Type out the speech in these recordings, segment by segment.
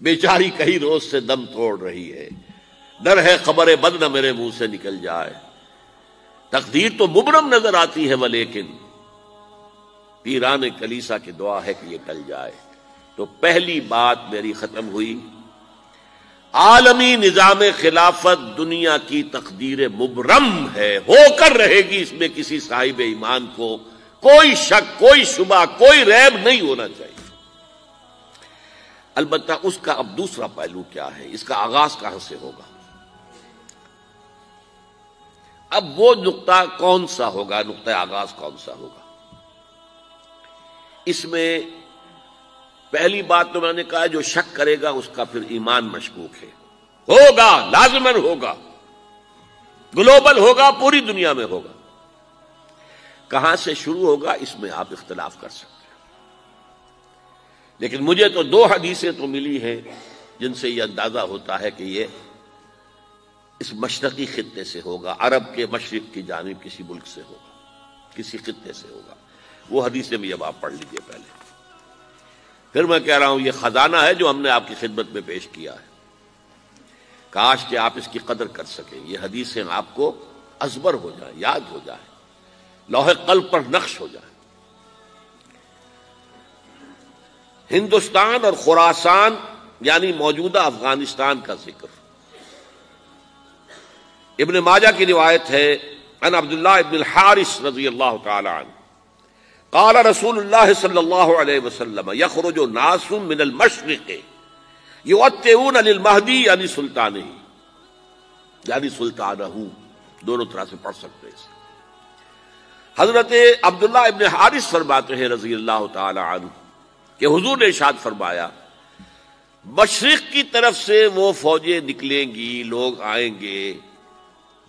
बेचारी कई रोज से दम तोड़ रही है डर है खबर बद न मेरे मुंह से निकल जाए तकदीर तो मुबरम नजर आती है वह लेकिन पीरान कलीसा की दुआ है कि ये टल जाए तो पहली बात मेरी खत्म हुई। आलमी निज़ाम खिलाफत दुनिया की तकदीर मुबरम है, होकर रहेगी इसमें किसी साहिब ईमान को। कोई शक, कोई शुबा, कोई रैब नहीं होना चाहिए। अलबत् उसका अब दूसरा पहलू क्या है? इसका आगाज़ कहाँ से होगा? अब वो नुकता कौन सा होगा? नुकता आगाज़ कौन सा होगा? इसमें पहली बात तो मैंने कहा, जो शक करेगा, उसका फिर ईमान मशकूक है। होगा, लाजमन होगा। ग्लोबल होगा, पूरी दुनिया में होगा। कहाँ से शुरू होगा, इसमें आप इख्तलाफ कर सकते हैं। लेकिन मुझे तो दो हदीसें तो मिली हैं, जिनसे यह अंदाज़ा होता है कि यह इस मशरकी खत्े से होगा, अरब के मशरक की जानब किसी मुल्क से होगा, किसी खत्े से होगा। वो हदीसें भी अब आप पढ़ लीजिए पहले। फिर मैं कह रहा हूँ, ये खजाना है जो हमने आपकी खिदमत में पेश किया है। काश कि आप इसकी कदर कर सकें। ये हदीसें आपको अजबर हो जाए, याद हो जाए। लोहे कल पर नक्श हो जाए। हिंदुस्तान और खुरासान, यानी मौजूदा अफ़गानिस्तान का ज़िक्र। इब्न माजा की रिवायत है, अन अब्दुल्ला इब्न हारिस रज़ी अल्लाह तआला काला रसूल सल्लल्लाहु अलैहि नासुम मिनल मशरिक युअत्तून अनिल महदी यानी सुल्तान ही यानी सुल्तान दोनों तरह से पढ़ सकते हैं हज़रत अब्दुल्ला इब्न हारिस फरमाते हैं रज़ी अल्लाह तआला कि हुजूर ने इशाद फरमाया मशरक की तरफ़ से वो फौजें निकलेंगी लोग आएँगे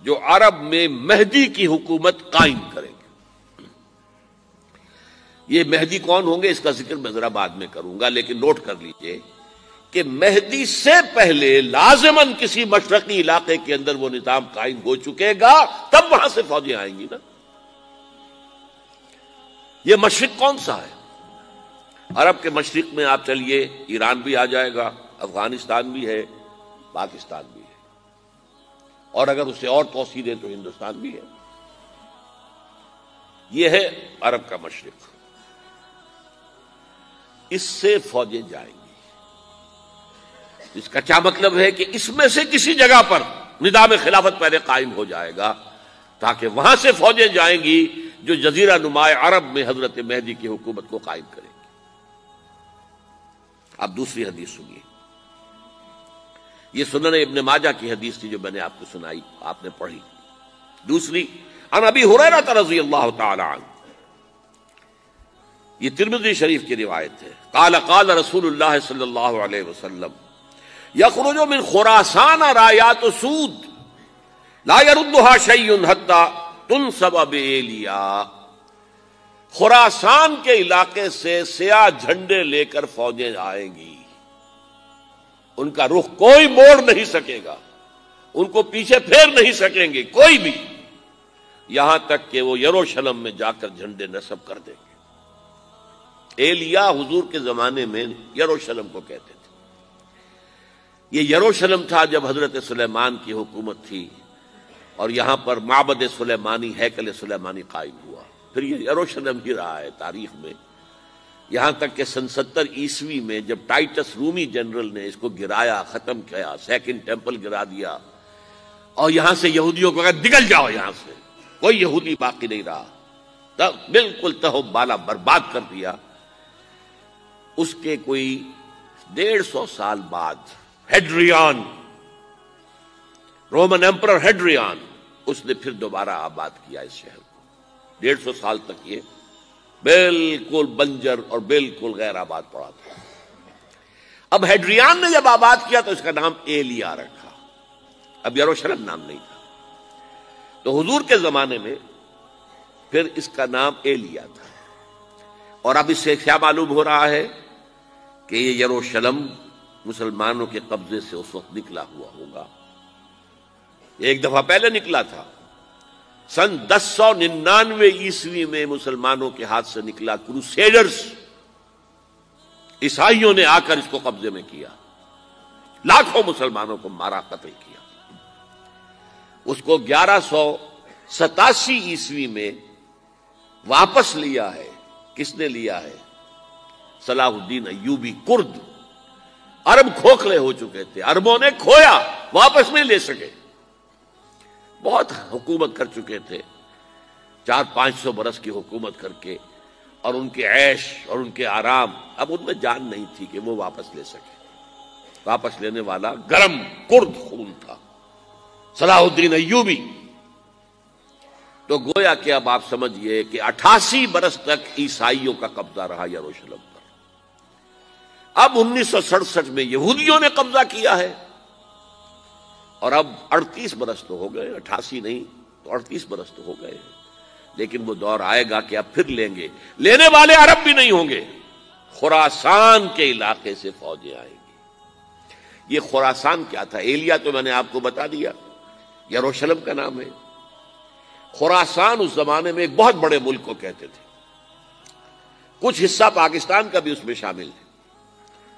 जो अरब में मेहदी की हुकूमत कायम करेंगे ये मेहदी कौन होंगे, इसका ज़िक्र मैं जरा बाद में करूँगा, लेकिन नोट कर लीजिए कि मेहदी से पहले लाजमन किसी मशरकी इलाके के अंदर वो निज़ाम कायम हो चुकेगा, तब वहाँ से फौजें आएँगी ना। ये मशरक कौन सा है? अरब के मशरक में आप चलिए, ईरान भी आ जाएगा, अफ़गानिस्तान भी है, पाकिस्तान भी है। और अगर उसे और तोसी दें तो हिंदुस्तान भी है। यह है अरब का मशरक। इससे फौजें जाएँगी। इसका क्या मतलब है कि इसमें से किसी जगह पर निदाम खिलाफत पहले कायम हो जाएगा, ताकि वहाँ से फौजें जाएँगी जो जजीरा नुमाए अरब में हज़रत मेहदी की हुकूमत को कायम करेंगी। अब दूसरी हदीस सुनिए। ये सुनन इब्न माजा की हदीस थी जो मैंने आपको सुनाई, आपने पढ़ी। दूसरी, अन अभी हुरैरा रज़ी अल्लाह तआला ये तिरमिजी शरीफ की रिवायत है। काला, काल रसूलुल्लाह सल्लल्लाहु अलैहि वसल्लम, यखरुजो मिन खुरासान रायात सूद, ला यरुद्दुहा शैयुन हत्ता तुन सबब एलिया खुरासान के इलाके से सिया झंडे लेकर फौजें आएँगी। उनका रुख कोई मोड़ नहीं सकेगा। उनको पीछे फेर नहीं सकेंगे कोई भी। यहाँ तक कि वो यरूशलेम में जाकर झंडे नस्ब कर देंगे। एलिया हुजूर के जमाने में यरूशलेम को कहते थे। ये यरूशलेम था जब हज़रत सुलेमान की हुकूमत थी और यहाँ पर माबद सुलेमानी, हैकल सुलेमानी कायम हुआ। फिर ये यरूशलेम ही रहा है तारीख में। यहाँ तक कि सन सत्तर ईस्वी में जब टाइटस रूमी जनरल ने इसको गिराया, खत्म किया, सेकंड टेंपल गिरा दिया और यहाँ से यहूदियों को कहा निकल जाओ यहाँ से, कोई यहूदी बाकी नहीं रहा। तब बिल्कुल तहो बाला बर्बाद कर दिया। उसके कोई डेढ़ सौ साल बाद हेड्रियान, रोमन एम्पर हेड्रियान, उसने फिर दोबारा आबाद किया इस शहर को। डेढ़ सौ साल तक ये बिल्कुल बंजर और बिल्कुल गैर आबाद पड़ा था। अब हेड्रियान ने जब आबाद किया तो इसका नाम एलिया रखा। अब यरूशलेम नाम नहीं था। तो हुजूर के जमाने में फिर इसका नाम एलिया था। और अब इससे क्या मालूम हो रहा है? कि ये यरूशलेम मुसलमानों के कब्जे से उस वक्त निकला हुआ होगा। एक दफ़ा पहले निकला था। सन दस सौ निन्यानवे ईस्वी में मुसलमानों के हाथ से निकला क्रूसेडर्स। ईसाइयों ने आकर इसको कब्जे में किया। लाखों मुसलमानों को मारा, कत्ल किया। उसको ग्यारह सौ सतासी ईस्वी में वापस लिया है। किसने लिया है? सलाहुद्दीन अयूबी कुर्द। अरब खोखले हो चुके थे। अरबों ने खोया, वापस नहीं ले सके। बहुत हुकूमत कर चुके थे। चार पाँच सौ बरस की हुकूमत करके और उनके ऐश और उनके आराम, अब उनमें जान नहीं थी कि वो वापस ले सके। वापस लेने वाला गरम कुर्द खून था। सलाहुद्दीन अयूबी तो गोया कि अब आप समझिए कि अठासी बरस तक ईसाइयों का कब्जा रहा यरूशलेम पर। अब उन्नीस सौ सड़सठ में यहूदियों ने कब्जा किया है। और अब अड़तीस बरस तो हो गए अट्ठासी नहीं तो अड़तीस बरस तो हो गए लेकिन वो दौर आएगा कि अब फिर लेंगे। लेने वाले अरब भी नहीं होंगे। खुरासान के इलाके से फौजें आएँगी। ये खुरासान क्या था? एलिया तो मैंने आपको बता दिया। यरूशलेम का नाम है। खुरासान उस जमाने में एक बहुत बड़े मुल्क को कहते थे। कुछ हिस्सा पाकिस्तान का भी उसमें शामिल है।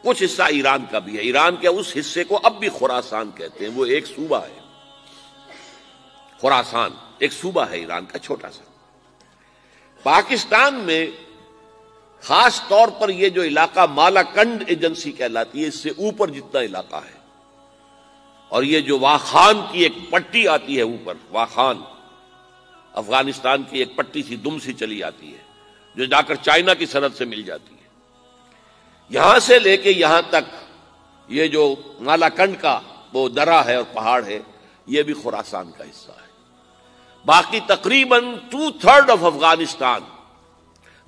कुछ हिस्सा ईरान का भी है। ईरान के उस हिस्से को अब भी खुरासान कहते हैं। वो एक सूबा है। खुरासान, एक सूबा है ईरान का, छोटा सा। पाकिस्तान में खास तौर पर यह जो इलाका मालाकंड एजेंसी कहलाती है, इससे ऊपर जितना इलाका है। और ये जो वाखान की एक पट्टी आती है ऊपर, वाखान, अफ़गानिस्तान की एक पट्टी सी दुम सी चली आती है, जो जाकर चाइना की सरहद से मिल जाती है। यहाँ से लेके यहाँ तक ये जो नालाकंड का वो दरा है और पहाड़ है, ये भी खुरासान का हिस्सा है। बाकी तकरीबन two third of Afghanistan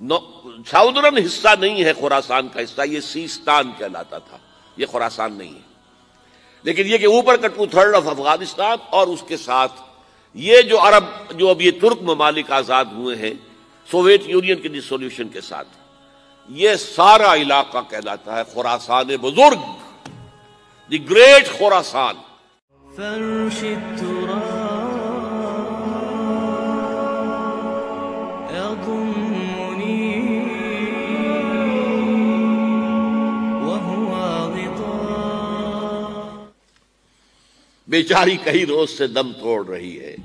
southern हिस्सा नहीं है खुरासान का हिस्सा, ये सीस्तान कहलाता था। ये खुरासान नहीं है। लेकिन ये कि ऊपर का टू थर्ड ऑफ़ अफ़गानिस्तान और उसके साथ ये जो अरब, जो अब ये तुर्क ममालिक आज़ाद हुए हैं, सोवियत यूनियन के डिसोल्यूशन के साथ। ये सारा इलाका कहलाता है खुरासान बुज़ुर्ग। The great Khorasan. बेचारी कई रोज से दम तोड़ रही है।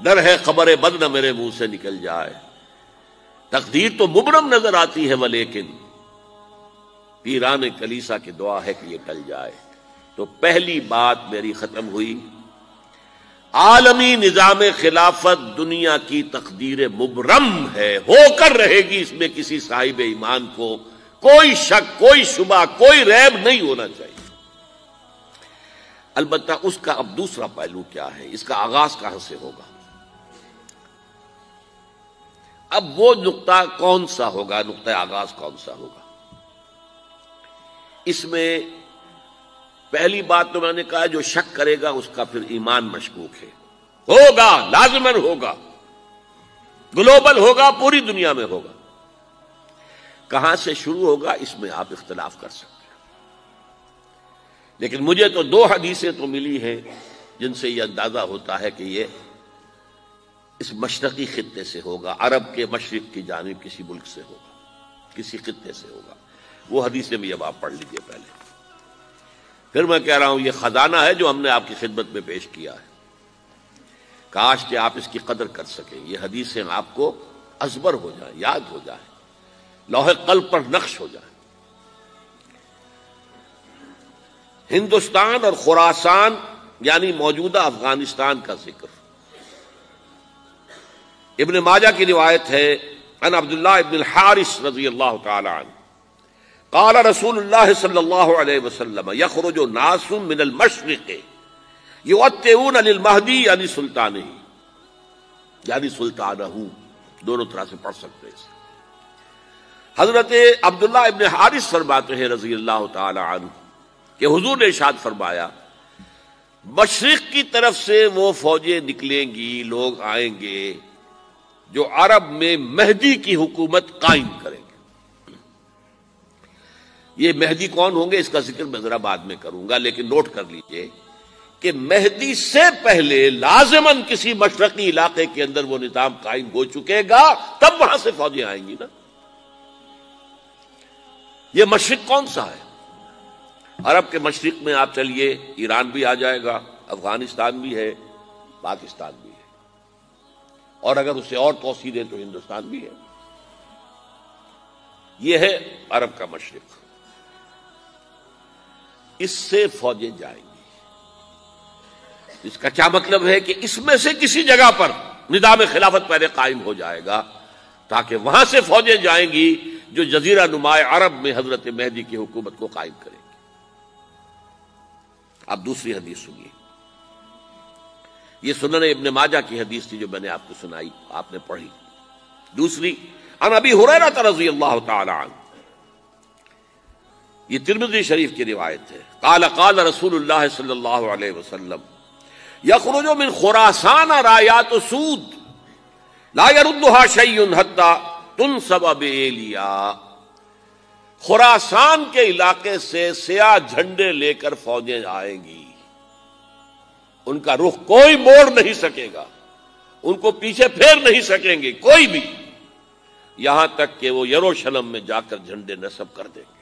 डर है खबरें बद न मेरे मुँह से निकल जाए। तकदीर तो मुबरम नज़र आती है वह लेकिन पीरान कलीसा की दुआ है कि यह टल जाए। तो पहली बात मेरी खत्म हुई। आलमी निज़ाम खिलाफत दुनिया की तकदीर मुबरम है, होकर रहेगी इसमें किसी साहिब ईमान को। कोई शक, कोई शुबा, कोई रैब नहीं होना चाहिए। अलबत् उसका अब दूसरा पहलू क्या है? इसका आगाज़ कहाँ से होगा? अब वो नुकता कौन सा होगा? नुकता आगाज़ कौन सा होगा? इसमें पहली बात तो मैंने कहा, जो शक करेगा, उसका फिर ईमान मशकूक है। होगा, लाजमन होगा। ग्लोबल होगा, पूरी दुनिया में होगा। कहाँ से शुरू होगा, इसमें आप इख्तलाफ कर सकते हैं। लेकिन मुझे तो दो हदीसें तो मिली हैं, जिनसे यह अंदाज़ा होता है कि यह इस मशरकी खत्े से होगा, अरब के मशरक की जानब किसी मुल्क से होगा, किसी खत्े से होगा। वो हदीसें भी अब आप पढ़ लीजिए पहले। फिर मैं कह रहा हूँ यह खजाना है जो हमने आपकी खिदमत में पेश किया है। काश कि आप इसकी कदर कर सकें। ये हदीसें आपको अजबर हो जाए, याद हो जाए। लोहे कल पर नक्श हो जाए। हिंदुस्तान और खुरासान, यानी मौजूदा अफ़गानिस्तान का ज़िक्र। इबन माजा की रिवायत है, अन अब्दुल्ला इबन हारिस रज़ी अल्लाह तन काला रसूल सल्लल्लाहु अलैहि वसल्लम, यखरुज नासुम मिनल मशरक़, युअत्तऊन अनिल महदी यानी सुल्तान ही यानी सुल्तान दोनों तरह से पढ़ सकते हैं हज़रत अब्दुल्ला इबन हारिस फरमाते हैं रज़ी अल्लाह तन कि हुजूर ने इशाद फरमाया, मशरक की तरफ़ से वो फौजें निकलेंगी, लोग आएँगे जो अरब में मेहदी की हुकूमत कायम करेंगे। ये मेहदी कौन होंगे, इसका ज़िक्र मैं जरा बाद में करूँगा, लेकिन नोट कर लीजिए कि मेहदी से पहले लाजमन किसी मशरकी इलाके के अंदर वो निज़ाम कायम हो चुकेगा, तब वहाँ से फौजें आएँगी ना। ये मशरक कौन सा है? अरब के मशरक में आप चलिए, ईरान भी आ जाएगा, अफ़गानिस्तान भी है, पाकिस्तान भी और अगर उसे और तोसी दें तो हिंदुस्तान भी है। यह है अरब का मशरक। इससे फौजें जाएँगी। इसका क्या मतलब है कि इसमें से किसी जगह पर निदाम खिलाफत पहले कायम हो जाएगा, ताकि वहाँ से फौजें जाएँगी जो जजीरा नुमाए अरब में हज़रत मेहदी की हुकूमत को कायम करेंगी। अब दूसरी हदीस सुनिए। ये सुनने इब्ने माजा की हदीस थी जो मैंने आपको सुनाई, आपने पढ़ी। दूसरी, अन अभी हुरैरा रज़ी अल्लाह तन ये तिरमिजी शरीफ की रिवायत है। काला, काल रसूल सल्लल्लाहु यखरुजो मिन खुरासान रायात सूद लायरुद्दुहा शय्युन हत्ता तुन सब लिया खुरासान के इलाके से सिया झंडे लेकर फौजें आएँगी। उनका रुख कोई मोड़ नहीं सकेगा। उनको पीछे फेर नहीं सकेंगे, कोई भी। यहाँ तक कि वो यरूशलम में जाकर झंडे नस्ब कर देंगे।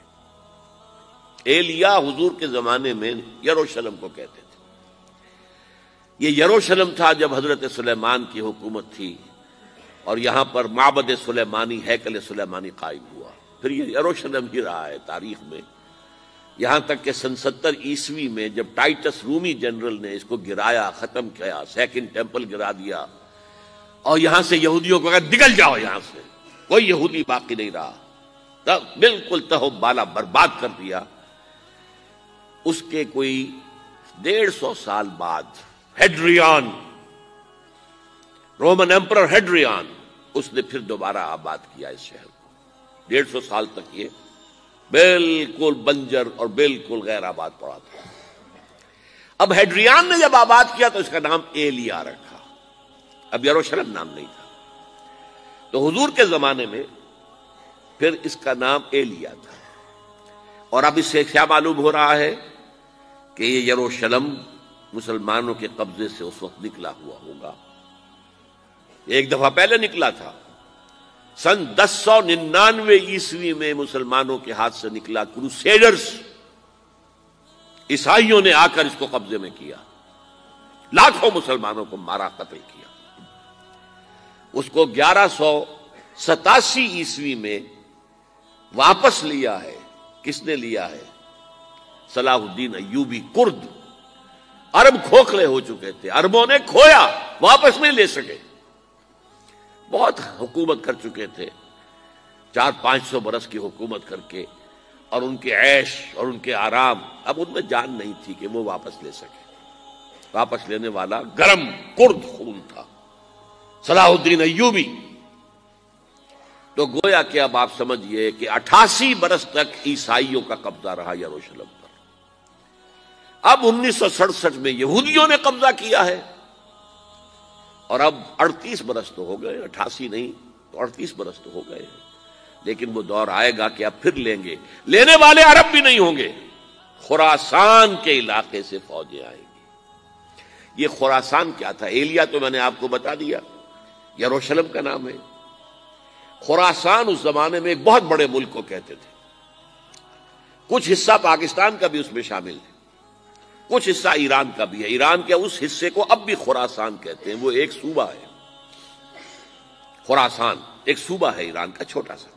एलिया हुजूर के जमाने में यरूशलम को कहते थे। ये यरूशलम था जब हज़रत सुलेमान की हुकूमत थी और यहाँ पर माबद सुलेमानी, हैकल सुलेमानी कायम हुआ। फिर ये यरूशलम ही रहा है तारीख में। यहाँ तक कि सन सत्तर ईस्वी में जब टाइटस रूमी जनरल ने इसको गिराया, खत्म किया, सेकंड टेंपल गिरा दिया, और यहाँ से यहूदियों को कहा निकल जाओ यहाँ से, कोई यहूदी बाकी नहीं रहा। तब बिल्कुल तहो बाला बर्बाद कर दिया। उसके कोई डेढ़ सौ साल बाद हेड्रियान, रोमन एम्पर हेड्रियान, उसने फिर दोबारा आबाद किया इस शहर को। डेढ़ सौ साल तक ये बिल्कुल बंजर और बिल्कुल गैर आबाद पड़ा था अब हेड्रियान ने जब आबाद किया तो इसका नाम एलिया रखा। अब यरूशलेम नाम नहीं था। तो हुजूर के जमाने में फिर इसका नाम एलिया था। और अब इससे क्या मालूम हो रहा है कि ये यरूशलेम मुसलमानों के कब्जे से उस वक्त निकला हुआ होगा। एक दफ़ा पहले निकला था। सन दस सौ निन्यानवे ईस्वी में मुसलमानों के हाथ से निकला क्रूसेडर्स। ईसाइयों ने आकर इसको कब्जे में किया। लाखों मुसलमानों को मारा, कत्ल किया। उसको ग्यारह सौ सतासी ईस्वी में वापस लिया है। किसने लिया है? सलाहुद्दीन अयूबी कुर्द। अरब खोखले हो चुके थे। अरबों ने खोया, वापस नहीं ले सके। बहुत हुकूमत कर चुके थे। चार पाँच सौ बरस की हुकूमत करके और उनके ऐश और उनके आराम अब उनमें जान नहीं थी कि वो वापस ले सके। वापस लेने वाला गरम कुर्द खून था। सलाहुद्दीन अयूबी तो गोया कि अब आप समझिए कि अठासी बरस तक ईसाइयों का कब्जा रहा यरूशलेम पर। अब उन्नीस सौ सड़सठ में यहूदियों ने कब्जा किया है। और अब अड़तीस बरस तो हो गए अट्ठासी नहीं तो अड़तीस बरस तो हो गए लेकिन वो दौर आएगा कि अब फिर लेंगे। लेने वाले अरब भी नहीं होंगे। खुरासान के इलाके से फौजें आएँगी। ये खुरासान क्या था? एलिया तो मैंने आपको बता दिया। यरूशलेम का नाम है। खुरासान उस जमाने में एक बहुत बड़े मुल्क को कहते थे। कुछ हिस्सा पाकिस्तान का भी उसमें शामिल है कुछ हिस्सा ईरान का भी है। ईरान के उस हिस्से को अब भी खुरासान कहते हैं। वो एक सूबा है। खुरासान, एक सूबा है ईरान का, छोटा सा।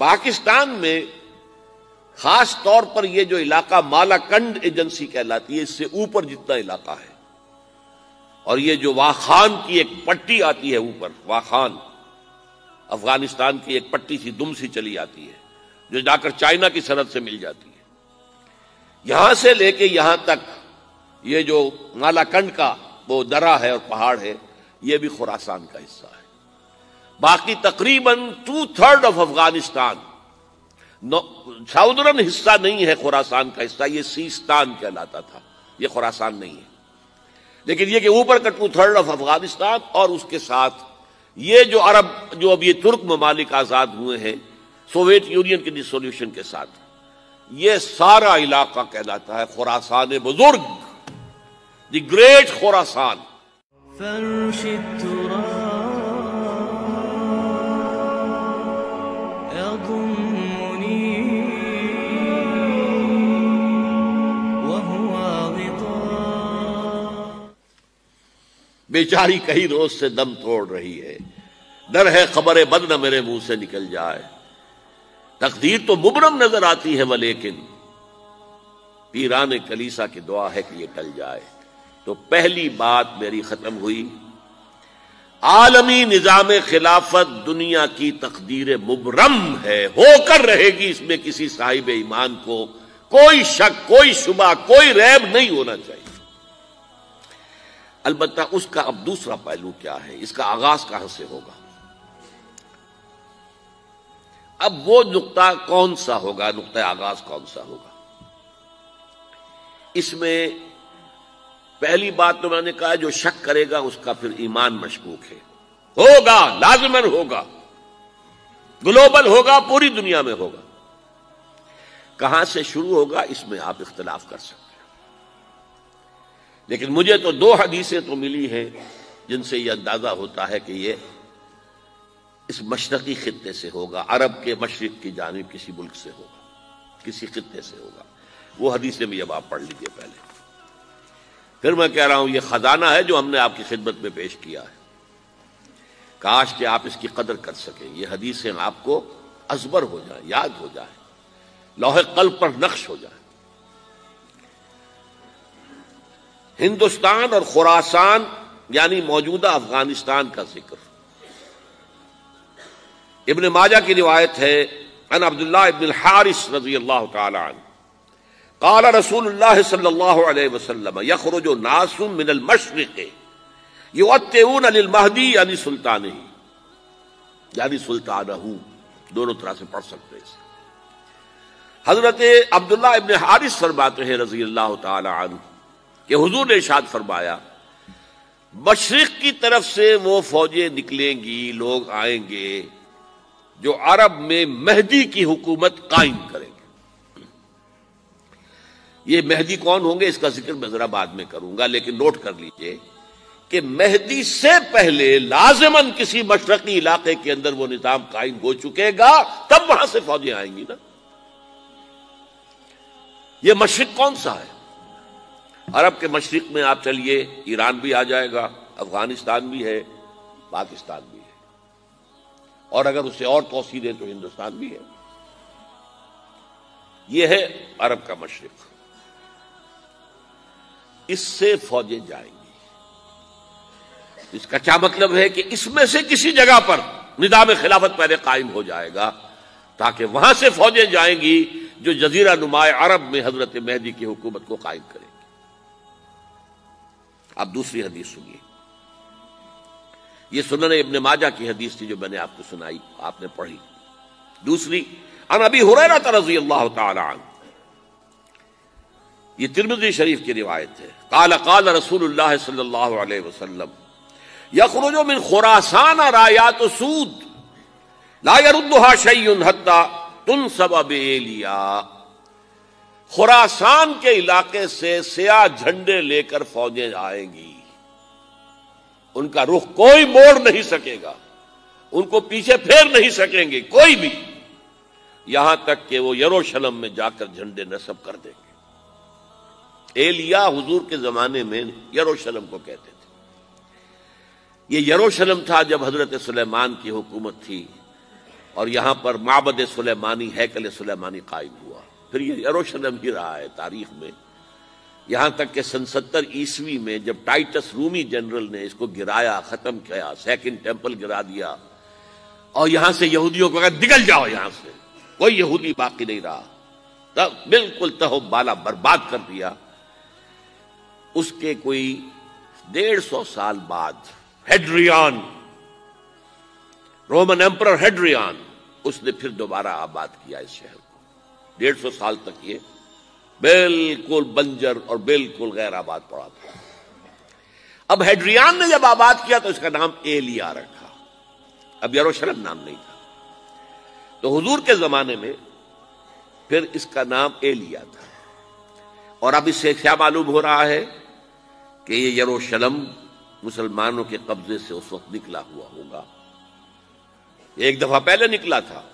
पाकिस्तान में खास तौर पर यह जो इलाका मालाकंड एजेंसी कहलाती है, इससे ऊपर जितना इलाका है। और ये जो वाखान की एक पट्टी आती है ऊपर, वाखान, अफ़गानिस्तान की एक पट्टी सी, दुम सी चली आती है, जो जाकर चाइना की सरहद से मिल जाती है। यहाँ से लेके यहाँ तक ये जो नालाकंड का वो दरा है और पहाड़ है, ये भी खुरासान का हिस्सा है। बाकी तकरीबन two third of Afghanistan southern हिस्सा नहीं है खुरासान का हिस्सा, ये सीस्तान कहलाता था। ये खुरासान नहीं है। लेकिन ये कि ऊपर का टू थर्ड ऑफ़ अफ़गानिस्तान और उसके साथ ये जो अरब, जो अब ये तुर्क ममालिक आज़ाद हुए हैं, सोवियत यूनियन के डिसोल्यूशन के साथ। ये सारा इलाका कहलाता है खुरासान बुज़ुर्ग। The great Khorasan. बेचारी कहीं रोज से दम तोड़ रही है। डर है खबरें बद न मेरे मुँह से निकल जाए। तकदीर तो मुबरम नज़र आती है, वह लेकिन पीरान कलीसा की दुआ है कि यह टल जाए। तो पहली बात मेरी खत्म हुई। आलमी निज़ाम खिलाफत दुनिया की तकदीर मुबरम है, होकर रहेगी इसमें किसी साहिब ईमान को। कोई शक, कोई शुबा, कोई रैब नहीं होना चाहिए। अलबत्ता उसका अब दूसरा पहलू क्या है? इसका आगाज़ कहाँ से होगा? अब वो नुकता कौन सा होगा? नुकता आगाज़ कौन सा होगा? इसमें पहली बात तो मैंने कहा, जो शक करेगा, उसका फिर ईमान मशकूक है। होगा, लाजमन होगा। ग्लोबल होगा, पूरी दुनिया में होगा। कहाँ से शुरू होगा, इसमें आप इख्तलाफ कर सकते हैं। लेकिन मुझे तो दो हदीसें तो मिली हैं, जिनसे यह अंदाज़ा होता है कि यह इस मशरकी खत्ते से होगा, अरब के मशरक की जानब किसी मुल्क से होगा, किसी खत्ते से होगा। वो हदीसें भी अब आप पढ़ लीजिए पहले। फिर मैं कह रहा हूँ यह खजाना है जो हमने आपकी खिदमत में पेश किया है। काश कि आप इसकी कदर कर सकें। ये हदीसें आपको अजबर हो जाए, याद हो जाए। लोहे कल्ब पर नक्श हो जाए। हिंदुस्तान और खुरासान, यानी मौजूदा अफ़गानिस्तान का ज़िक्र। इब्न माजा की रिवायत है, अन अब्दुल्ला इब्न हारिस रज़ी अल्लाह तन काला रसूल सल्लल्लाहु अलैहि वसल्लम, यखरुज नासुम मिनल मशरिक, युअत्तऊन अनिल महदी यानी सुल्तान ही यानी सुल्तान दोनों तरह से पढ़ सकते हैं। हज़रत अब्दुल्ला इब्न हारिस फरमाते हैं रज़ी अल्लाह तन कि हुजूर ने इशाद फरमाया, मशरक की तरफ़ से वो फौजें निकलेंगी, लोग आएँगे जो अरब में मेहदी की हुकूमत कायम करेंगे। ये मेहदी कौन होंगे, इसका ज़िक्र मैं जरा बाद में करूँगा, लेकिन नोट कर लीजिए कि मेहदी से पहले लाजमन किसी मशरकी इलाके के अंदर वो निज़ाम कायम हो चुकेगा, तब वहाँ से फौजें आएँगी ना। ये मशरक कौन सा है? अरब के मशरक में आप चलिए, ईरान भी आ जाएगा, अफ़गानिस्तान भी है, पाकिस्तान भी और अगर उसे और तोसी दें तो हिंदुस्तान भी है। यह है अरब का मशरक। इससे फौजें जाएँगी। इसका क्या मतलब है कि इसमें से किसी जगह पर निदाम खिलाफत पहले कायम हो जाएगा, ताकि वहाँ से फौजें जाएँगी जो जजीरा नुमाए अरब में हज़रत मेहदी की हुकूमत को कायम करेंगी। अब दूसरी हदीस सुनिए। यह सुनने इब्ने माजा की हदीस थी जो मैंने आपको सुनाई, आपने पढ़ी। दूसरी, अन अभी हुरैरा रज़ी अल्लाह ये तिरमिजी शरीफ की रिवायत है। काला, काल रसूल सल्लल्लाहु यखरुजो मिन खुरासान रायात सूद लायरुद्दुहा शैयुन हत्ता तुन सब लिया खुरासान के इलाके से सिया झंडे लेकर फौजें आएँगी। उनका रुख कोई मोड़ नहीं सकेगा। उनको पीछे फेर नहीं सकेंगे, कोई भी। यहाँ तक कि वो यरूशलम में जाकर झंडे नस्ब कर देंगे। एलिया हुजूर के जमाने में यरूशलम को कहते थे। ये यरूशलम था जब हज़रत सुलेमान की हुकूमत थी और यहाँ पर माबद सुलेमानी, हैकल सुलेमानी कायम हुआ। फिर ये यरूशलम ही रहा है तारीख में। यहाँ तक कि सन सत्तर ईस्वी में जब टाइटस रूमी जनरल ने इसको गिराया, खत्म किया, सेकंड टेंपल गिरा दिया, और यहाँ से यहूदियों को कहा निकल जाओ यहाँ से, कोई यहूदी बाकी नहीं रहा। तब बिल्कुल तहो बाला बर्बाद कर दिया। उसके कोई डेढ़ सौ साल बाद हेड्रियान, रोमन एम्पर हेड्रियान, उसने फिर दोबारा आबाद किया इस शहर को। डेढ़ सौ साल तक ये बिल्कुल बंजर और बिल्कुल गैर आबाद पड़ा था। अब हेड्रियान ने जब आबाद किया तो इसका नाम एलिया रखा। अब यरूशलेम नाम नहीं था। तो हुजूर के जमाने में फिर इसका नाम एलिया था। और अब इससे क्या मालूम हो रहा है कि ये यरूशलम मुसलमानों के कब्जे से उस वक्त निकला हुआ होगा। एक दफ़ा पहले निकला था।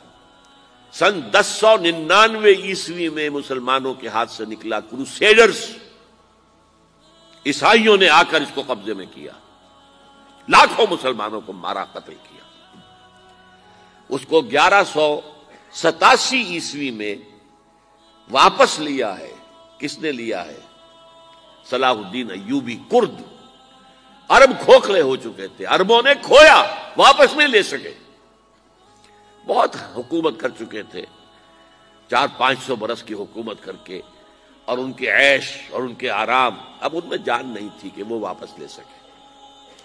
सन दस सौ निन्यानवे ईस्वी में मुसलमानों के हाथ से निकला क्रूसेडर्स। ईसाइयों ने आकर इसको कब्जे में किया। लाखों मुसलमानों को मारा, कत्ल किया। उसको ग्यारह सौ सतासी ईस्वी में वापस लिया है। किसने लिया है? सलाहुद्दीन अयूबी कुर्द। अरब खोखले हो चुके थे। अरबों ने खोया, वापस नहीं ले सके। बहुत हुकूमत कर चुके थे। चार पाँच सौ बरस की हुकूमत करके और उनके ऐश और उनके आराम अब उनमें जान नहीं थी कि वो वापस ले सके।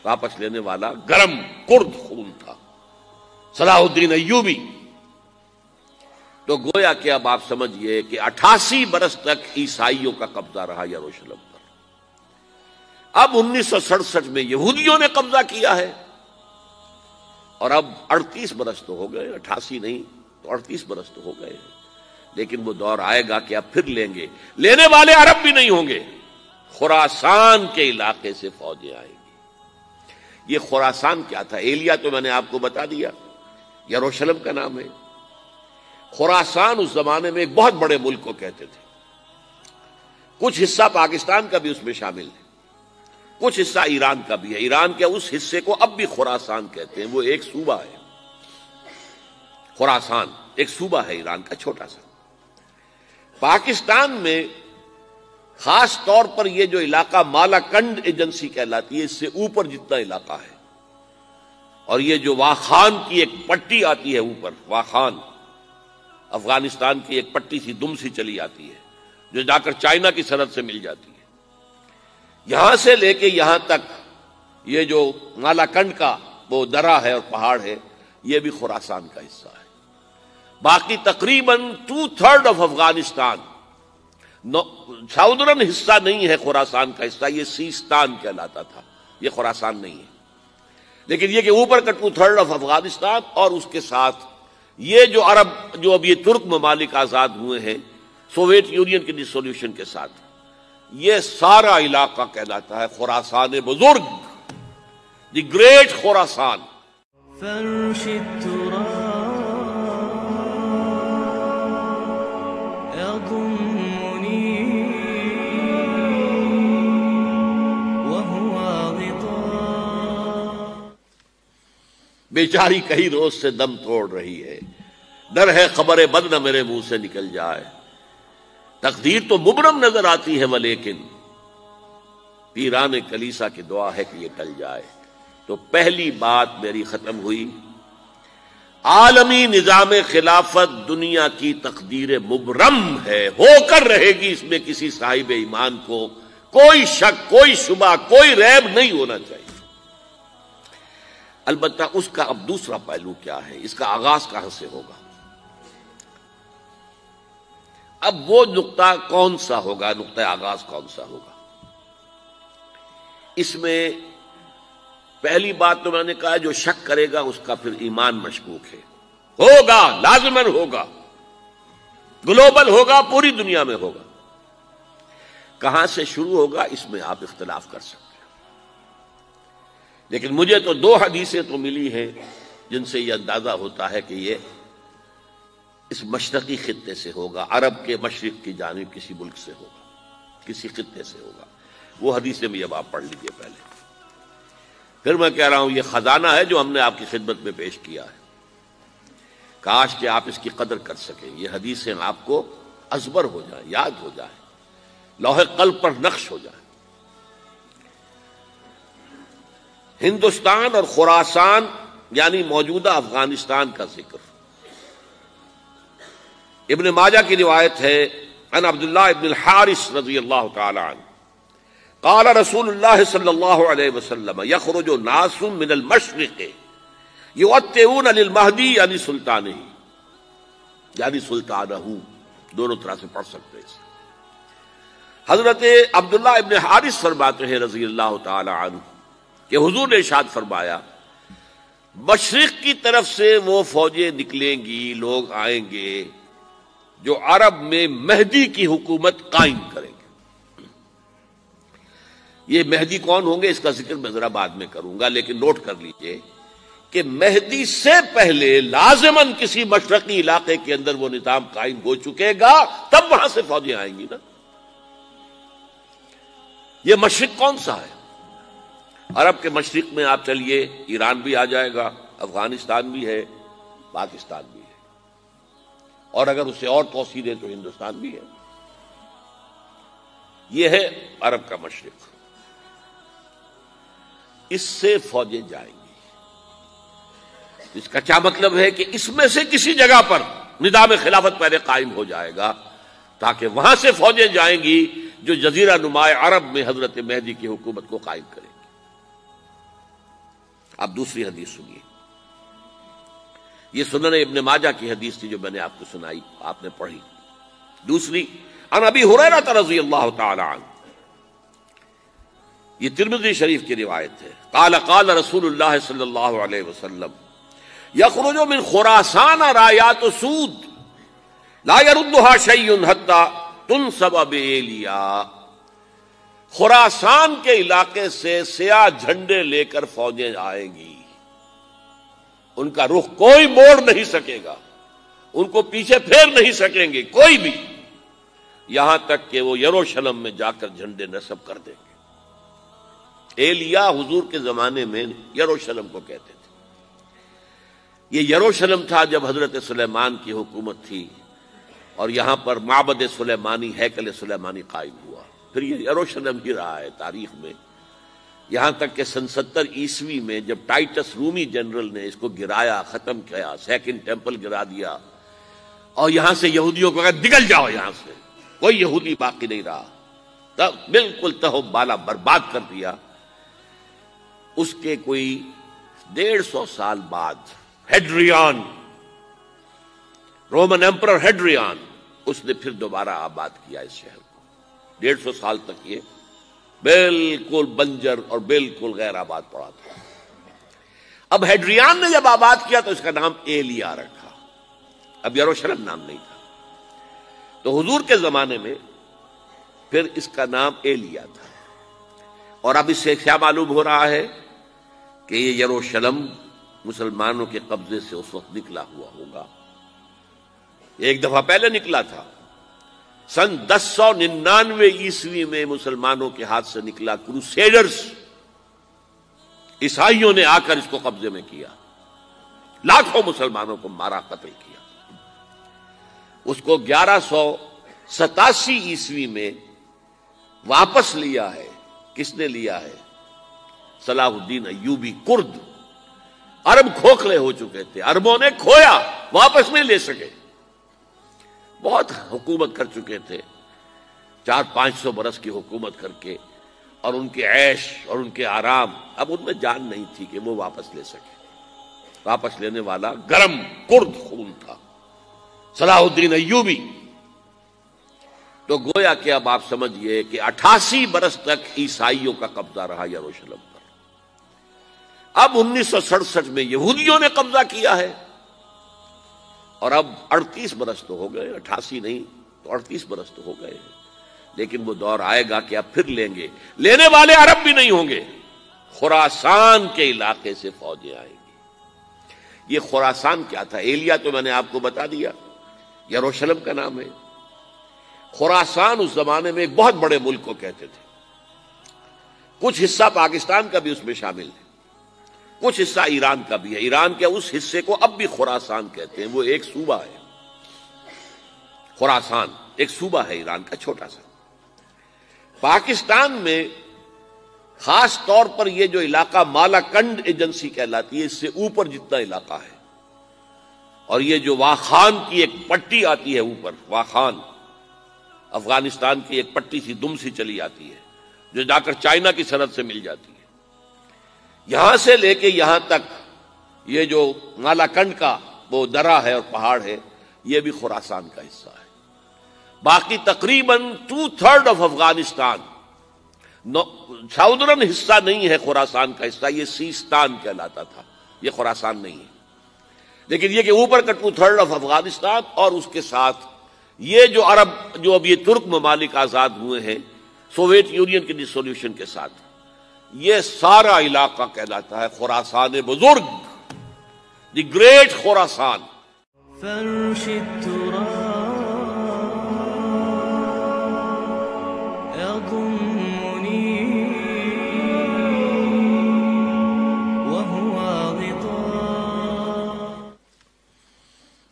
वापस लेने वाला गरम कुर्द खून था। सलाहुद्दीन अयूबी तो गोया कि अब आप समझिए कि अठासी बरस तक ईसाइयों का कब्जा रहा यरूशलेम पर। अब उन्नीस में यहूदियों ने कब्जा किया है। और अब अड़तीस बरस तो हो गए, अठासी नहीं तो अड़तीस बरस तो हो गए लेकिन वो दौर आएगा कि अब फिर लेंगे। लेने वाले अरब भी नहीं होंगे। खुरासान के इलाके से फौजें आएँगी। ये खुरासान क्या था? एलिया तो मैंने आपको बता दिया। यरूशलेम का नाम है। खुरासान उस जमाने में एक बहुत बड़े मुल्क को कहते थे। कुछ हिस्सा पाकिस्तान का भी उसमें शामिल है। कुछ हिस्सा ईरान का भी है। ईरान के उस हिस्से को अब भी खुरासान कहते हैं। वो एक सूबा है। खुरासान, एक सूबा है ईरान का, छोटा सा। पाकिस्तान में खास तौर पर यह जो इलाका मालाकंड एजेंसी कहलाती है, इससे ऊपर जितना इलाका है। और ये जो वाखान की एक पट्टी आती है ऊपर, वाखान, अफ़गानिस्तान की एक पट्टी सी दुम सी चली आती है, जो जाकर चाइना की सरहद से मिल जाती है। यहाँ से लेके यहाँ तक ये जो नालाकंड का वो दरा है और पहाड़ है, ये भी खुरासान का हिस्सा है। बाकी तकरीबन two third of Afghanistan southern हिस्सा नहीं है खुरासान का हिस्सा, ये सीस्तान कहलाता था। ये खुरासान नहीं है। लेकिन ये कि ऊपर का टू थर्ड ऑफ़ अफ़गानिस्तान और उसके साथ ये जो अरब, जो अब ये तुर्क ममालिक आज़ाद हुए हैं, सोवियत यूनियन के डिसोल्यूशन के साथ। ये सारा इलाका कहलाता है खुरासान बुज़ुर्ग। The great Khorasan. बेचारी कहीं रोज से दम तोड़ रही है। डर है खबरें बद न मेरे मुँह से निकल जाए। तकदीर तो मुबरम नज़र आती है वलेकिन। पीरान कलीसा की दुआ है कि ये टल जाए। तो पहली बात मेरी खत्म हुई। आलमी निज़ाम खिलाफत दुनिया की तकदीर मुबरम है। होकर रहेगी इसमें किसी साहिब ईमान को। कोई शक, कोई शुबा, कोई रैब नहीं होना चाहिए। अलबत्ता उसका अब दूसरा पहलू क्या है? इसका आगाज़ कहाँ से होगा? अब वो नुकता कौन सा होगा? नुकता आगाज़ कौन सा होगा? इसमें पहली बात तो मैंने कहा, जो शक करेगा, उसका फिर ईमान मशकूक है। होगा, लाजमन होगा। ग्लोबल होगा, पूरी दुनिया में होगा। कहाँ से शुरू होगा, इसमें आप इख्तलाफ कर सकते हैं। लेकिन मुझे तो दो हदीसें तो मिली हैं, जिनसे यह अंदाज़ा होता है कि यह इस मशरकी खत्ते से होगा, अरब के मशरक की जानब किसी मुल्क से होगा, किसी खत्ते से होगा। वो हदीसें भी अब आप पढ़ लीजिए पहले। फिर मैं कह रहा हूँ यह खजाना है जो हमने आपकी खिदमत में पेश किया है। काश कि आप इसकी कदर कर सकें, ये हदीसें आपको अजबर हो जाए, याद हो जाए, लोहे कल्ब पर नक्श हो जाए। हिंदुस्तान और खुरासान, यानी मौजूदा अफ़गानिस्तान का ज़िक्र। इब्न माजा की रिवायत है, अन अब्दुल्ला इब्न हारिस रज़ी अल्लाह तन काला रसूल सल्लल्लाहु अलैहि वसल्लम, यखरुज नासुम मिनल मशरिक युवत्तून अनिल महदी यानी सुल्तान ही यानी सुल्तान दोनों तरह से पढ़ सकते हैं। हज़रत अब्दुल्ला इब्न हारिस फरमाते हैं रज़ी अल्लाह तु कि हुजूर ने इशाद फरमाया, मशरक की तरफ़ से वो फौजें निकलेंगी, लोग आएँगे जो अरब में मेहदी की हुकूमत कायम करेंगे। ये मेहदी कौन होंगे, इसका ज़िक्र मैं जरा बाद में करूँगा, लेकिन नोट कर लीजिए कि मेहदी से पहले लाजमन किसी मशरकी इलाके के अंदर वो निज़ाम कायम हो चुकेगा, तब वहाँ से फौजें आएँगी ना। ये मशरक कौन सा है? अरब के मशरक में आप चलिए, ईरान भी आ जाएगा, अफ़गानिस्तान भी है, पाकिस्तान भी और अगर उसे और तोसी दे तो हिंदुस्तान भी है। यह है अरब का मशरक। इससे फौजें जाएँगी। इसका क्या मतलब है कि इसमें से किसी जगह पर निदाम खिलाफत पहले कायम हो जाएगा, ताकि वहाँ से फौजें जाएँगी जो जजीरा नुमाए अरब में हज़रत मेहदी की हुकूमत को कायम करेंगी। अब दूसरी हदीस सुनिए। ये सुनने इब्ने माजा की हदीस थी जो मैंने आपको सुनाई, आपने पढ़ी। दूसरी, अन अभी हुरैरा रज़ी अल्लाह तआला ये तिरमिजी शरीफ की रिवायत है। काला, काल रसूल सल्लल्लाहु अलैहि वसल्लम, यखरुजो मिन खुरासान रायात सूद लायरुद्दुहा शैयुन हत्ता तुन सब लिया खुरासान के इलाके से सिया झंडे लेकर फौजें आएँगी। उनका रुख कोई मोड़ नहीं सकेगा। उनको पीछे फेर नहीं सकेंगे, कोई भी। यहाँ तक कि वो यरूशलम में जाकर झंडे नस्ब कर देंगे। एलिया हुजूर के जमाने में यरूशलम को कहते थे। ये यरूशलम था जब हज़रत सुलेमान की हुकूमत थी और यहाँ पर माबद सुलेमानी, हैकल सुलेमानी कायम हुआ। फिर ये यरूशलम ही रहा है तारीख में। यहाँ तक कि सन सत्तर ईस्वी में जब टाइटस रूमी जनरल ने इसको गिराया, खत्म किया, सेकंड टेंपल गिरा दिया, और यहाँ से यहूदियों को कहा निकल जाओ यहाँ से, कोई यहूदी बाकी नहीं रहा। तब बिल्कुल तहो बाला बर्बाद कर दिया। उसके कोई डेढ़ सौ साल बाद हेड्रियान, रोमन एम्पर हेड्रियान, उसने फिर दोबारा आबाद किया इस शहर को। डेढ़ सौ साल तक ये बिल्कुल बंजर और बिल्कुल गैर आबाद पड़ा था। अब हेड्रियान ने जब आबाद किया तो इसका नाम एलिया रखा। अब यरूशलेम नाम नहीं था। तो हुजूर के जमाने में फिर इसका नाम एलिया था। और अब इससे क्या मालूम हो रहा है कि ये यरूशलेम मुसलमानों के कब्जे से उस वक्त निकला हुआ होगा। एक दफ़ा पहले निकला था। सन दस सौ निन्यानवे ईस्वी में मुसलमानों के हाथ से निकला क्रूसेडर्स ईसाइयों ने आकर इसको कब्जे में किया। लाखों मुसलमानों को मारा, कत्ल किया। उसको ग्यारह सौ सतासी ईस्वी में वापस लिया है। किसने लिया है? सलाहुद्दीन अयूबी कुर्द। अरब खोखले हो चुके थे। अरबों ने खोया, वापस नहीं ले सके। बहुत हुकूमत कर चुके थे। चार पाँच सौ बरस की हुकूमत करके और उनके ऐश और उनके आराम, अब उनमें जान नहीं थी कि वो वापस ले सके। वापस लेने वाला गरम कुर्द खून था। सलाहुद्दीन अयूबी तो गोया कि अब आप समझिए कि अठासी बरस तक ईसाइयों का कब्जा रहा यरूशलेम पर। अब उन्नीस में यहूदियों ने कब्जा किया है। और अब अड़तीस बरस तो हो गए अट्ठासी नहीं तो अड़तीस बरस तो हो गए लेकिन वो दौर आएगा कि अब फिर लेंगे। लेने वाले अरब भी नहीं होंगे। खुरासान के इलाके से फौजें आएँगी। ये खुरासान क्या था? एलिया तो मैंने आपको बता दिया। यरूशलेम का नाम है। खुरासान उस जमाने में एक बहुत बड़े मुल्क को कहते थे। कुछ हिस्सा पाकिस्तान का भी उसमें शामिल है। कुछ हिस्सा ईरान का भी है। ईरान के उस हिस्से को अब भी खुरासान कहते हैं। वो एक सूबा है। खुरासान, एक सूबा है ईरान का, छोटा सा। पाकिस्तान में खास तौर पर यह जो इलाका मालाकंड एजेंसी कहलाती है, इससे ऊपर जितना इलाका है। और ये जो वाखान की एक पट्टी आती है ऊपर, वाखान, अफ़गानिस्तान की एक पट्टी सी दुम सी चली आती है, जो जाकर चाइना की सरहद से मिल जाती है। यहाँ से लेके यहाँ तक ये जो नालाकंड का वो दरा है और पहाड़ है, ये भी खुरासान का हिस्सा है। बाकी तकरीबन two third of Afghanistan southern हिस्सा नहीं है खुरासान का हिस्सा, ये सीस्तान कहलाता था। ये खुरासान नहीं है। लेकिन ये कि ऊपर का टू थर्ड ऑफ़ अफ़गानिस्तान और उसके साथ ये जो अरब, जो अब ये तुर्क ममालिक आज़ाद हुए हैं, सोवियत यूनियन के डिसोल्यूशन के साथ। ये सारा इलाका कहलाता है खुरासान बुज़ुर्ग। The great Khorasan.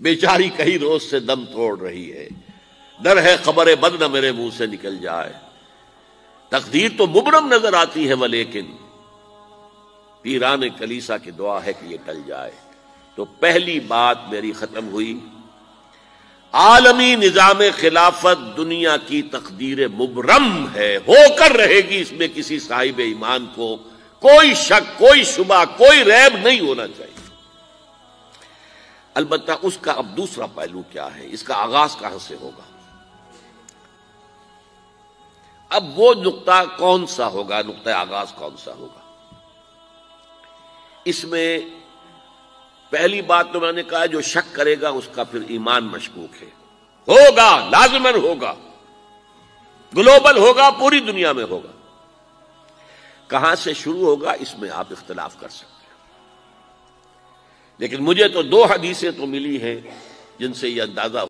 बेचारी कहीं रोज से दम तोड़ रही है। डर है खबरें बंद न मेरे मुँह से निकल जाए। तकदीर तो मुबरम नज़र आती है वह, लेकिन पीरान कलीसा की दुआ है कि यह टल जाए। तो पहली बात मेरी खत्म हुई। आलमी निज़ाम खिलाफत दुनिया की तकदीर मुबरम है, होकर रहेगी इसमें किसी साहिब ईमान को। कोई शक, कोई शुबा, कोई रैब नहीं होना चाहिए। अलबत्ता उसका अब दूसरा पहलू क्या है? इसका आगाज़ कहाँ से होगा? अब वो नुकता कौन सा होगा? नुकता आगाज़ कौन सा होगा? इसमें पहली बात तो मैंने कहा, जो शक करेगा उसका फिर ईमान मशकूक है। होगा, लाजमन होगा। ग्लोबल होगा, पूरी दुनिया में होगा। कहाँ से शुरू होगा, इसमें आप इख्तलाफ कर सकते हैं। लेकिन मुझे तो दो हदीसें तो मिली हैं, जिनसे यह अंदाज़ा